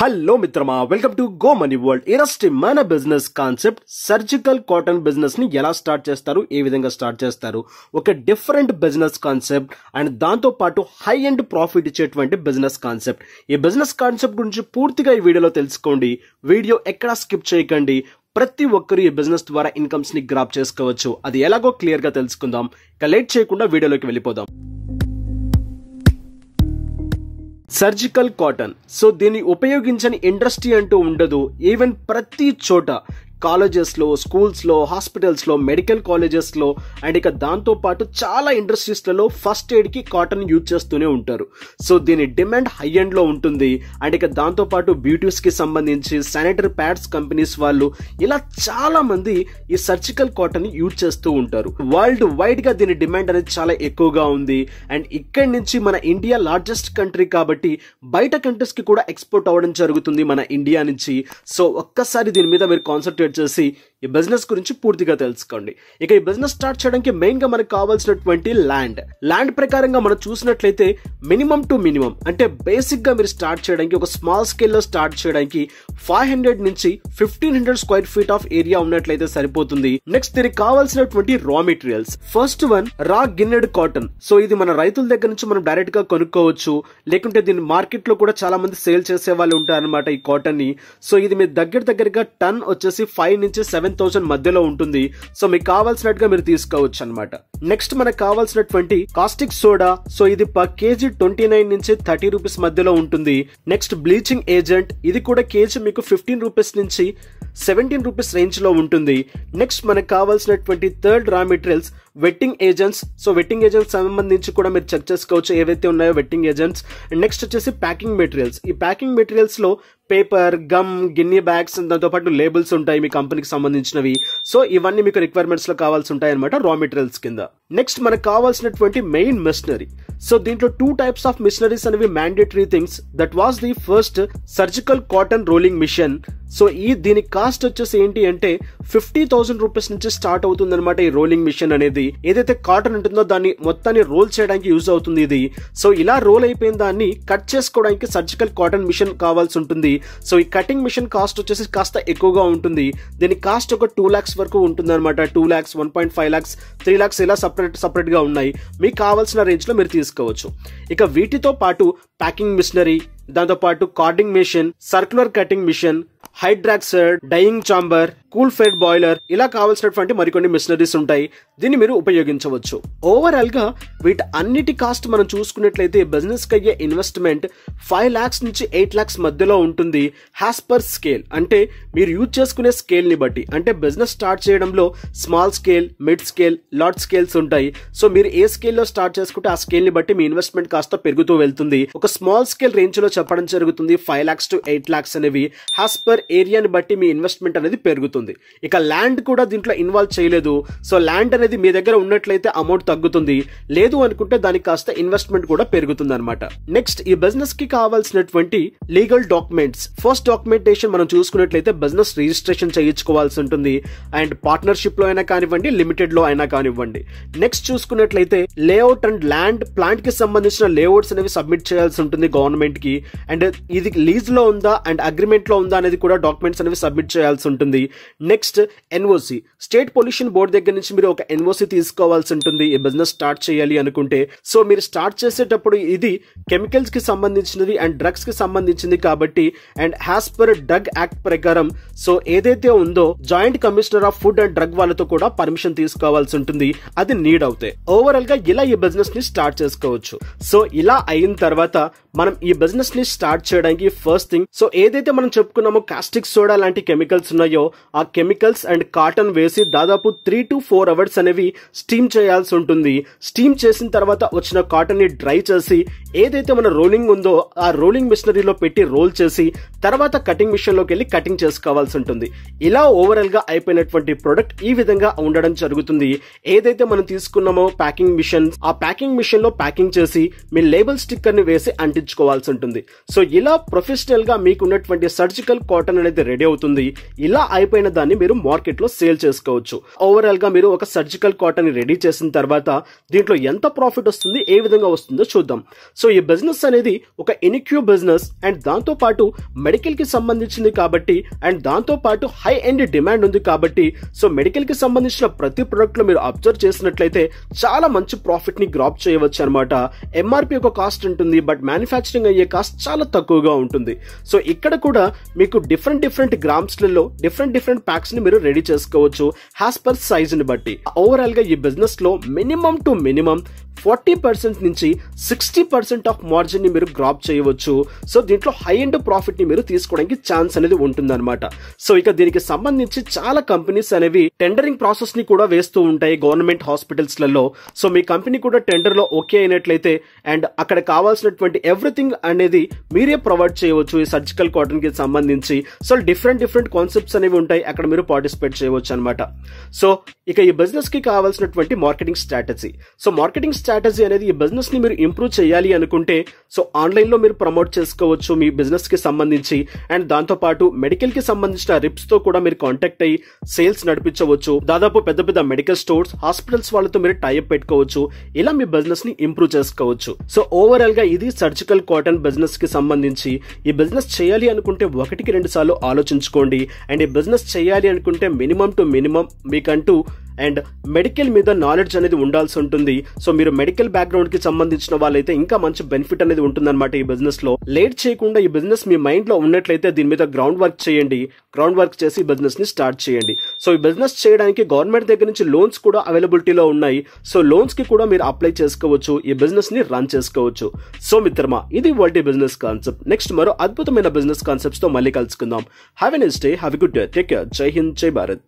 Hello మిత్రమా welcome to go money world. ఈరోజు మన బిజినెస్ కాన్సెప్ట్ సర్జికల్ కాటన్ బిజినెస్ని ఎలా స్టార్ట్ చేస్తారు ఏ విధంగా స్టార్ట్ చేస్తారు ఒక డిఫరెంట్ బిజినెస్ కాన్సెప్ట్ అండ్ దాంతో పాటు హై అండ్ ప్రాఫిట్ ఇచ్చేటువంటి బిజినెస్ కాన్సెప్ట్. ఈ బిజినెస్ కాన్సెప్ట్ గురించి పూర్తిగా ఈ వీడియోలో తెలుసుకోండి. వీడియో ఎక్కడా స్కిప్ చేయకండి. ప్రతి ఒక్కరు ఈ బిజినెస్ ద్వారా ఇన్కమ్స్ని గ్రాప్ చేసుకోవచ్చు. అది ఎలాగో క్లియర్గా తెలుసుకుందాం. ఇక లేట్ చేయకుండా వీడియోలోకి వెళ్ళిపోదాం. Surgical cotton. సో దీన్ని ఉపయోగించని ఇండస్ట్రీ అంటూ ఉండదు. ఈవెన్ ప్రతి చోట కాలేజెస్లో స్కూల్స్లో హాస్పిటల్స్లో మెడికల్ కాలేజెస్లో అండ్ ఇక దాంతో పాటు చాలా ఇండస్ట్రీస్లలో ఫస్ట్ ఎయిడ్కి కాటన్ యూజ్ చేస్తూనే ఉంటారు. సో దీని డిమాండ్ హై ఎండ్లో ఉంటుంది. అండ్ ఇక దాంతో పాటు బ్యూటీస్కి సంబంధించి శానిటరీ ప్యాడ్స్ కంపెనీస్ వాళ్ళు ఇలా చాలా మంది ఈ సర్జికల్ కాటన్ యూజ్ చేస్తూ ఉంటారు. వరల్డ్ వైడ్గా దీని డిమాండ్ అనేది చాలా ఎక్కువగా ఉంది. అండ్ ఇక్కడి నుంచి మన ఇండియా లార్జెస్ట్ కంట్రీ కాబట్టి బయట కంట్రీస్కి కూడా ఎక్స్పోర్ట్ అవ్వడం జరుగుతుంది మన ఇండియా నుంచి. సో ఒక్కసారి దీని మీద మీరు కాన్సన్ట్రేట్ చేసి ఈ బిజినెస్ గురించి పూర్తిగా తెలుసుకోండి. ఇక ఈ బిజినెస్ స్టార్ట్ చేయడానికి మెయిన్గా మనకు కావాల్సినటువంటి ల్యాండ్ ల్యాండ్ ప్రకారంగా మనం చూసినట్లయితే మినిమం టు మినిమం అంటే బేసిక్గా మీరు స్టార్ట్ చేయడానికి ఒక స్మాల్ స్కేల్లో స్టార్ట్ చేయడానికి ఫైవ్ హండ్రెడ్ నుంచి fifteen hundred square feet of area ఉన్నట్లయితే సరిపోతుంది. నెక్స్ట్ దీనికి కావాల్సినటువంటి రా మెటీరియల్స్ ఫస్ట్ వన్ రా గిన్నెడ్ కాటన్ సో ఇది మన రైతుల దగ్గర నుంచి మనం డైరెక్ట్గా కొనుక్కోవచ్చు. లేకుంటే దీన్ని మార్కెట్లో కూడా చాలా మంది సేల్ చేసే వాళ్ళు ఉంటారు అనమాట ఈ కాటన్ని. సో ఇది మీ దగ్గర దగ్గరగా టన్ వచ్చేసి ఫైవ్ నుంచి సెవెన్ థౌసండ్ మధ్యలో ఉంటుంది. సో మీకు కావాల్సినట్టుగా మీరు తీసుకోవచ్చు అనమాట నెక్స్ట్ మనకు కావాల్సినటువంటి కాస్టిక్ సోడా సో ఇది పర్ కేజీ ట్వంటీ నైన్ నుంచి థర్టీ రూపీస్ మధ్యలో ఉంటుంది. నెక్స్ట్ బ్లీచింగ్ ఏజెంట్ ఇది కూడా కేజీ మీకు ఫిఫ్టీన్ రూపీస్ నుంచి సెవెంటీన్ రూపీస్ రేంజ్లో ఉంటుంది. నెక్స్ట్ మనకు కావాల్సినటువంటి third raw materials wetting agents so wetting agents సంబంధించి కూడా మీరు చెక్ చేసుకోవచ్చు ఏవైతే ఉన్నాయో వెట్టింగ్ ఏజెంట్స్ నెక్స్ట్ వచ్చేసి ప్యాకింగ్ మెటీరియల్స్ ఈ ప్యాకింగ్ మెటీరియల్స్లో పేపర్ గమ్ గిన్నీ బ్యాగ్స్ దాంతో పాటు లేబుల్స్ ఉంటాయి మీ కంపెనీకి సంబంధించినవి. సో ఇవన్నీ మీకు రిక్వైర్మెంట్స్లో కావాల్సి ఉంటాయి అనమాట రా మెటీరియల్స్ కింద. నెక్స్ట్ మనకు కావాల్సినటువంటి మెయిన్ మిషనరీ సో దీంట్లో టూ టైప్స్ ఆఫ్ మిషనరీస్ అనేవి mandatory things that was the first surgical cotton rolling machine so ఈ దీని కాస్ట్ వచ్చేసి ఏంటి అంటే ఫిఫ్టీ థౌసండ్ రూపీస్ నుంచి స్టార్ట్ అవుతుంది అనమాట ఈ రోలింగ్ మిషన్ అనేది. ఏదైతే కాటన్ ఉంటుందో దాన్ని మొత్తాన్ని రోల్ చేయడానికి యూజ్ అవుతుంది ఇది. సో ఇలా రోల్ అయిపోయిన దాన్ని కట్ చేసుకోవడానికి సర్జికల్ కాటన్ మిషన్ కావాల్సి ఉంటుంది. సో ఈ కటింగ్ మిషన్ కాస్ట్ వచ్చేసి కాస్త ఎక్కువగా ఉంటుంది. దీని కాస్ట్ ఒక టూ ల్యాక్స్ వరకు ఉంటుంది అనమాట two lakhs one point five lakhs three lakhs ఇలా సపరేట్ సపరేట్గా ఉన్నాయి. మీకు కావాల్సిన రేంజ్లో మీరు తీసుకోవచ్చు. ఇక వీటితో పాటు ప్యాకింగ్ మిషనరీ దాంతో పాటు carding machine circular cutting machine hydroextractor dyeing chamber cool fed boiler ఇలా కావాల్సినటువంటి మరికొన్ని మిషనరీస్ ఉంటాయి. దీన్ని మీరు ఉపయోగించవచ్చు. ఓవరాల్గా వీటి అన్నిటి కాస్ట్ మనం చూసుకున్నట్లయితే బిజినెస్కి అయ్యే ఇన్వెస్ట్మెంట్ ఫైవ్ లాక్స్ నుంచి ఎయిట్ లాక్స్ మధ్యలో ఉంటుంది. హ్యాస్ పర్ స్కేల్ అంటే మీరు యూజ్ చేసుకునే స్కేల్ని బట్టి. అంటే బిజినెస్ స్టార్ట్ చేయడంలో small scale mid scale large scales ఉంటాయి. సో మీరు ఏ స్కేల్లో స్టార్ట్ చేసుకుంటే ఆ స్కేల్ని బట్టి మీ ఇన్వెస్ట్మెంట్ కాస్త పెరుగుతూ వెళ్తుంది. ఒక స్మాల్ స్కేల్ రేంజ్లో చెప్పడం జరుగుతుంది five lakhs to eight lakhs అనేవి. హ్యాస్ పర్ ఏరియాని బట్టి మీ ఇన్వెస్ట్మెంట్ అనేది పెరుగుతుంది. ఇక ల్యాండ్ కూడా దీంట్లో ఇన్వాల్వ్ చేయలేదు. సో ల్యాండ్ అనేది మీ దగ్గర ఉన్నట్లయితే అమౌంట్ తగ్గుతుంది. లేదు అనుకుంటే దానికి కాస్త ఇన్వెస్ట్మెంట్ కూడా పెరుగుతుంది అనమాట నెక్స్ట్ ఈ బిజినెస్కి కావాల్సినటువంటి లీగల్ డాక్యుమెంట్స్ ఫస్ట్ డాక్యుమెంటేషన్ మనం చూసుకున్నట్లయితే బిజినెస్ రిజిస్ట్రేషన్ చేయించుకోవాల్సి ఉంటుంది. అండ్ పార్ట్నర్షిప్లో అయినా కానివ్వండి లిమిటెడ్లో అయినా కానివ్వండి. నెక్స్ట్ చూసుకున్నట్లయితే లేఅవుట్ అండ్ ల్యాండ్ ప్లాంట్కి సంబంధించిన లేఅవుట్స్ అనేవి సబ్మిట్ చేయాల్సి ఉంటుంది గవర్నమెంట్కి. అండ్ ఇది లీజ్లో ఉందా? అండ్ అగ్రిమెంట్లో ఉందా? అనేది కూడా డాక్యుమెంట్స్ అనేవి సబ్మిట్ చేయాల్సి ఉంటుంది. Next NOC state pollution board దగ్గర నుంచి మీరు ఒక ఎన్ఓసి తీసుకోవాల్సి ఉంటుంది. ఈ బిజినెస్ స్టార్ట్ చేయాలి అనుకుంటే. సో మీరు స్టార్ట్ చేసేటప్పుడు ఇది కెమికల్స్కి సంబంధించినది అండ్ డ్రగ్స్కి సంబంధించింది కాబట్టి and as per drug act ప్రకారం సో ఏదైతే ఉందో joint commissioner of food and drug వాళ్ళతో కూడా పర్మిషన్ తీసుకోవాల్సి ఉంటుంది. అది నీడ్ అవుతాయి. ఓవరాల్గా ఇలా ఈ బిజినెస్ని స్టార్ట్ చేసుకోవచ్చు. సో ఇలా అయిన తర్వాత మనం ఈ బిజినెస్ని స్టార్ట్ చేయడానికి ఫస్ట్ థింగ్ సో ఏదైతే మనం చెప్పుకున్నామో కాస్టిక్ సోడా లాంటి కెమికల్స్ ఉన్నాయో ఆ కెమికల్స్ అండ్ కాటన్ వేసి దాదాపు త్రీ టు ఫోర్ అవర్స్ అనేవి స్టీమ్ చేయాల్సి ఉంటుంది. స్టీమ్ చేసిన తర్వాత వచ్చిన కాటన్ని డ్రై చేసి ఏదైతే మన రోలింగ్ ఉందో ఆ రోలింగ్ మిషనరీలో పెట్టి రోల్ చేసి తర్వాత కటింగ్ మిషన్లోకి వెళ్ళి కటింగ్ చేసుకోవాల్సి ఉంటుంది. ఇలా ఓవరాల్గా అయిపోయినటువంటి ప్రొడక్ట్ ఈ విధంగా ఉండడం జరుగుతుంది. ఏదైతే మనం తీసుకున్నామో ప్యాకింగ్ మిషన్ ఆ ప్యాకింగ్ మిషన్లో ప్యాకింగ్ చేసి మీ లేబుల్ స్టిక్కర్ని వేసి అంటించుకోవాల్సి ఉంటుంది. సో ఇలా ప్రొఫెషనల్గా మీకు ఉన్నటువంటి సర్జికల్ కాటన్ అనేది రెడీ అవుతుంది. ఇలా అయిపోయిన దాన్ని మీరు మార్కెట్లో సేల్ చేసుకోవచ్చు. ఓవరాల్గా మీరు ఒక సర్జికల్ కాటన్ రెడీ చేసిన తర్వాత దీంట్లో ఎంత ప్రాఫిట్ వస్తుంది ఏ విధంగా వస్తుందో చూద్దాం. సో ఈ బిజినెస్ అనేది ఒక ఇనిక్యూ బిజినెస్ అండ్ దాంతో పాటు మెడికల్కి సంబంధించింది కాబట్టి అండ్ దాంతో పాటు హై ఎండ్ డిమాండ్ ఉంది కాబట్టి సో మెడికల్కి సంబంధించిన ప్రతి ప్రొడక్ట్లో మీరు అబ్జర్వ్ చేసినట్లయితే చాలా మంచి ప్రాఫిట్ని గ్రాప్ చేయవచ్చు అనమాట ఎంఆర్పి ఒక కాస్ట్ ఉంటుంది బట్ మ్యానుఫ్యాక్చరింగ్ అయ్యే కాస్ట్ చాలా తక్కువగా ఉంటుంది. సో ఇక్కడ కూడా మీకు డిఫరెంట్ డిఫరెంట్ గ్రామ్స్లలో డిఫరెంట్ డిఫరెంట్ ప్యాక్స్ని మీరు రెడీ చేసుకోవచ్చు. హ్యాస్ పర్ సైజ్ని బట్టి. ఓవరాల్గా ఈ బిజినెస్లో minimum to minimum forty percent నుంచి సిక్స్టీ పర్సెంట్ ఆఫ్ మార్జిన్ని మీరు గ్రాప్ చేయవచ్చు. సో దీంట్లో హై ఎండ్ ప్రాఫిట్ని మీరు తీసుకోవడానికి ఛాన్స్ అనేది ఉంటుందన్నమాట. సో ఇక దీనికి సంబంధించి చాలా కంపెనీస్ అనేవి టెండరింగ్ ప్రాసెస్ని కూడా వేస్తూ ఉంటాయి గవర్నమెంట్ హాస్పిటల్స్లలో. సో మీ కంపెనీ కూడా టెండర్లో ఓకే అయినట్లయితే అండ్ అక్కడ కావాల్సినటువంటి ఎవ్రీథింగ్ అనేది మీరే ప్రొవైడ్ చేయవచ్చు ఈ సర్జికల్ కాటన్కి సంబంధించి. సో డిఫరెంట్ డిఫరెంట్ కాన్సెప్ట్స్ అనేవి ఉంటాయి. అక్కడ మీరు పార్టిసిపేట్ చేయవచ్చు అనమాట సో ఇక ఈ బిజినెస్కి కావాల్సినటువంటి marketing strategy so marketing strategy అనేది ఈ బిజినెస్ని మీరు ఇంప్రూవ్ చేయాలి అనుకుంటే సో ఆన్లైన్లో మీరు ప్రమోట్ చేసుకోవచ్చు మీ బిజినెస్కి సంబంధించి అండ్ దాంతో పాటు మెడికల్కి సంబంధించిన రిప్స్తో కూడా మీరు కాంటాక్ట్ అయ్యి సేల్స్ నడిపించవచ్చు. దాదాపు పెద్ద పెద్ద మెడికల్ స్టోర్స్ హాస్పిటల్స్ వాళ్ళతో మీరు టైప్ పెట్టుకోవచ్చు. ఇలా మీ బిజినెస్ని ఇంప్రూవ్ చేసుకోవచ్చు. సో ఓవరాల్గా ఇది సర్జికల్ కాటన్ బిజినెస్కి సంబంధించి ఈ బిజినెస్ చేయాలి అనుకుంటే ఒకటికి రెండు సార్లు ఆలోచించుకోండి. అండ్ ఈ బిజినెస్ చేయాలి అనుకుంటే మినిమం టు మినిమం మీకంటూ అండ్ మెడికల్ మీద నాలెడ్జ్ అనేది ఉండాల్సి ఉంటుంది. సో మీరు మెడికల్ బ్యాక్గ్రౌండ్కి సంబంధించిన వాళ్ళైతే ఇంకా మంచి బెనిఫిట్ అనేది ఉంటుందన్నమాట ఈ బిజినెస్లో. లేట్ చేయకుండా ఈ బిజినెస్ మీ మైండ్లో ఉన్నట్లయితే దీని మీద గ్రౌండ్ వర్క్ చేయండి. గ్రౌండ్ వర్క్ చేసి బిజినెస్ని స్టార్ట్ చేయండి. సో ఈ బిజినెస్ చేయడానికి గవర్నమెంట్ దగ్గర నుంచి లోన్స్ కూడా అవైలబిలిటీలో ఉన్నాయి. సో లోన్స్కి కూడా మీరు అప్లై చేసుకోవచ్చు. ఈ బిజినెస్ని రన్ చేసుకోవచ్చు. సో మిత్రమా ఇది వల్టీ బిజినెస్ కాన్సెప్ట్. నెక్స్ట్ మరో అద్భుతమైన బిజినెస్ కాన్సెప్ట్స్తో మళ్ళీ కలుసుకుందాం. Have a nice day have good day take care Jai Hind Jai Bharat